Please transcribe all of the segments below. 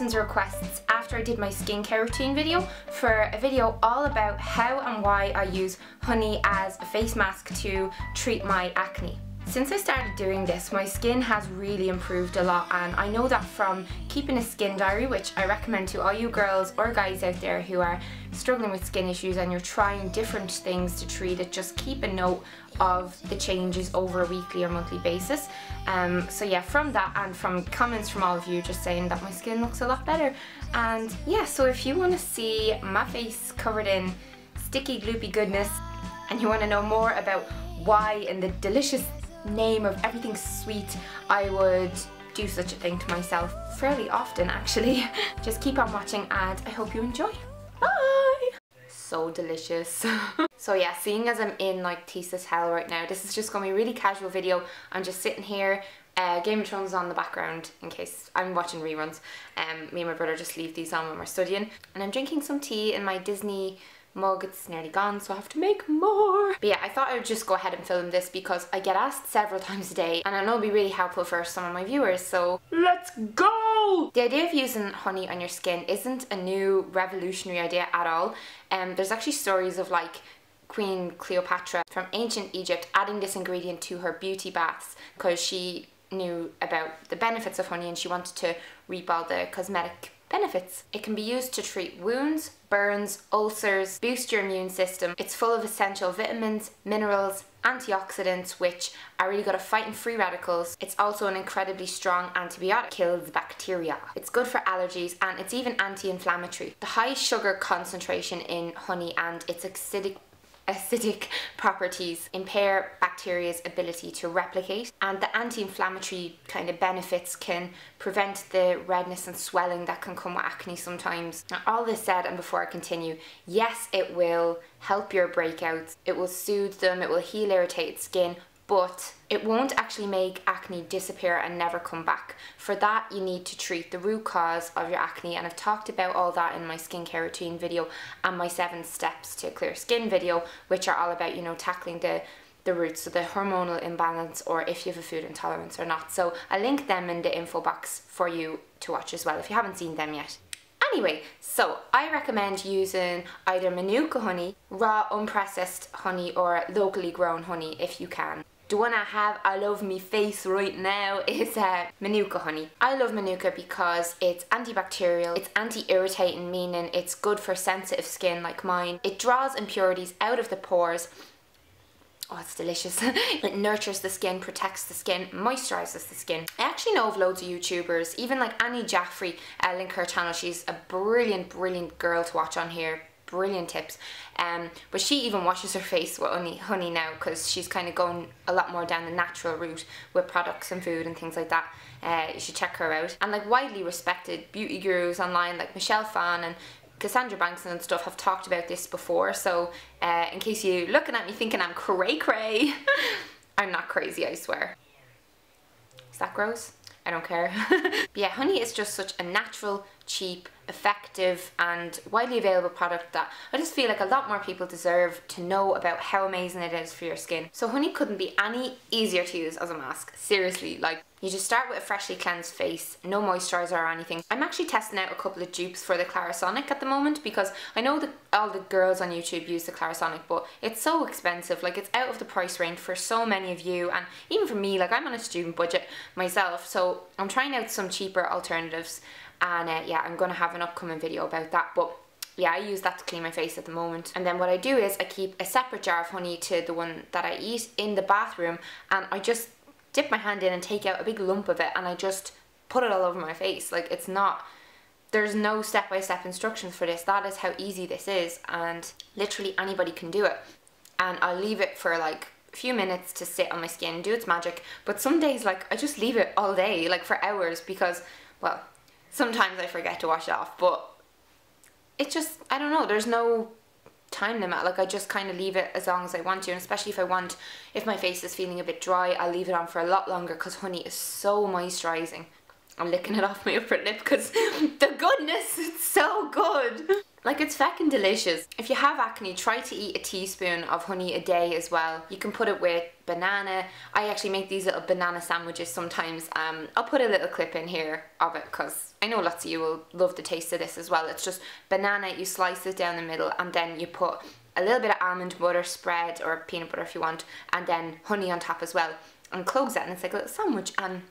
of requests after I did my skincare routine video for a video all about how and why I use honey as a face mask to treat my acne. Since I started doing this, my skin has really improved a lot and I know that from keeping a skin diary, which I recommend to all you girls or guys out there who are struggling with skin issues and you're trying different things to treat it, just keep a note of the changes over a weekly or monthly basis. Um, so yeah, from that and from comments from all of you just saying that my skin looks a lot better. And yeah, so if you want to see my face covered in sticky gloopy goodness and you want to know more about why and the delicious name of everything sweet, I would do such a thing to myself fairly often actually. Just keep on watching and I hope you enjoy. Bye! So delicious. so yeah, seeing as I'm in like thesis hell right now, this is just to be a really casual video. I'm just sitting here uh, Game of Thrones on the background in case I'm watching reruns. Um, me and my brother just leave these on when we're studying. And I'm drinking some tea in my Disney mug. It's nearly gone, so I have to make more. But yeah, I thought I would just go ahead and film this because I get asked several times a day and I know it'll be really helpful for some of my viewers, so let's go! The idea of using honey on your skin isn't a new revolutionary idea at all. Um, there's actually stories of like Queen Cleopatra from ancient Egypt adding this ingredient to her beauty baths because she knew about the benefits of honey and she wanted to reap all the cosmetic benefits. It can be used to treat wounds, burns, ulcers, boost your immune system. It's full of essential vitamins, minerals, antioxidants which are really good at fighting free radicals. It's also an incredibly strong antibiotic, kills bacteria. It's good for allergies and it's even anti-inflammatory. The high sugar concentration in honey and its acidic acidic properties impair bacteria's ability to replicate and the anti-inflammatory kind of benefits can prevent the redness and swelling that can come with acne sometimes. Now all this said and before I continue, yes it will help your breakouts, it will soothe them, it will heal irritated skin, but it won't actually make acne disappear and never come back. For that, you need to treat the root cause of your acne, and I've talked about all that in my skincare routine video and my seven steps to clear skin video, which are all about, you know, tackling the the roots, so the hormonal imbalance or if you have a food intolerance or not. So I link them in the info box for you to watch as well if you haven't seen them yet. Anyway, so I recommend using either Manuka honey, raw unprocessed honey or locally grown honey if you can the one I have I love me face right now is uh, Manuka honey. I love Manuka because it's antibacterial, it's anti-irritating meaning it's good for sensitive skin like mine. It draws impurities out of the pores Oh, it's delicious. it nurtures the skin, protects the skin, moisturizes the skin. I actually know of loads of YouTubers, even like Annie Jaffrey, uh, link her channel. She's a brilliant, brilliant girl to watch on here brilliant tips. Um, but she even washes her face with honey, honey now because she's kind of going a lot more down the natural route with products and food and things like that. Uh, you should check her out. And like widely respected beauty gurus online like Michelle Phan and Cassandra Bankson and stuff have talked about this before. So uh, in case you're looking at me thinking I'm cray cray, I'm not crazy, I swear. Is that gross? I don't care. yeah, honey is just such a natural, cheap, effective and widely available product that I just feel like a lot more people deserve to know about how amazing it is for your skin. So honey couldn't be any easier to use as a mask. Seriously, like you just start with a freshly cleansed face, no moisturizer or anything. I'm actually testing out a couple of dupes for the Clarisonic at the moment because I know that all the girls on YouTube use the Clarisonic but it's so expensive, like it's out of the price range for so many of you and even for me, like I'm on a student budget myself so I'm trying out some cheaper alternatives and uh, yeah I'm gonna have an upcoming video about that but yeah, I use that to clean my face at the moment. And then what I do is I keep a separate jar of honey to the one that I eat in the bathroom and I just dip my hand in and take out a big lump of it and I just put it all over my face. Like it's not, there's no step-by-step -step instructions for this. That is how easy this is and literally anybody can do it. And I'll leave it for like a few minutes to sit on my skin, and do its magic. But some days like I just leave it all day, like for hours because, well, sometimes I forget to wash it off, but it just, I don't know, there's no time limit. Like I just kind of leave it as long as I want to, and especially if I want, if my face is feeling a bit dry, I'll leave it on for a lot longer because honey is so moisturising. I'm licking it off my upper lip because the goodness, it's so good. Like it's feckin' delicious. If you have acne, try to eat a teaspoon of honey a day as well. You can put it with banana. I actually make these little banana sandwiches sometimes. Um, I'll put a little clip in here of it because I know lots of you will love the taste of this as well. It's just banana, you slice it down the middle and then you put a little bit of almond butter spread or peanut butter if you want and then honey on top as well and close that and it's like a little sandwich and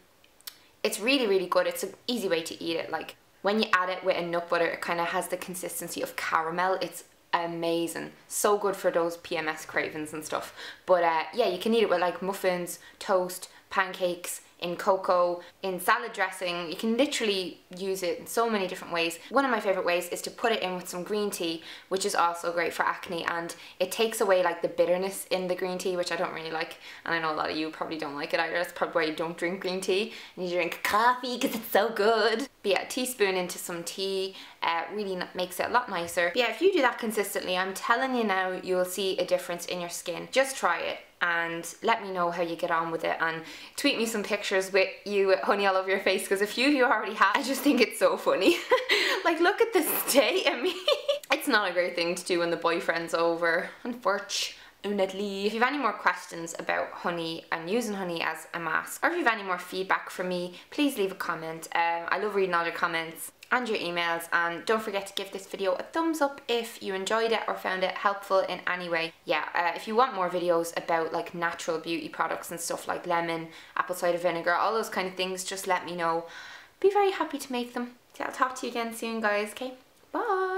it's really really good. It's an easy way to eat it like when you add it with a nut butter, it kind of has the consistency of caramel. It's amazing. So good for those PMS cravings and stuff. But uh, yeah, you can eat it with like muffins, toast, pancakes, in cocoa, in salad dressing. You can literally use it in so many different ways. One of my favorite ways is to put it in with some green tea, which is also great for acne and it takes away like the bitterness in the green tea, which I don't really like. And I know a lot of you probably don't like it either. That's probably why you don't drink green tea and you drink coffee because it's so good. But yeah, a teaspoon into some tea uh, really makes it a lot nicer. But yeah, if you do that consistently, I'm telling you now, you'll see a difference in your skin. Just try it and let me know how you get on with it and tweet me some pictures with you honey all over your face because a few of you already have. I just think it's so funny. like look at this state of me. it's not a great thing to do when the boyfriend's over, unfortunately. If you have any more questions about honey and using honey as a mask, or if you have any more feedback from me, please leave a comment. Um, I love reading all your comments and your emails and don't forget to give this video a thumbs up if you enjoyed it or found it helpful in any way. Yeah, uh, if you want more videos about like natural beauty products and stuff like lemon, apple cider vinegar, all those kind of things, just let me know. Be very happy to make them. I'll talk to you again soon guys, okay? Bye!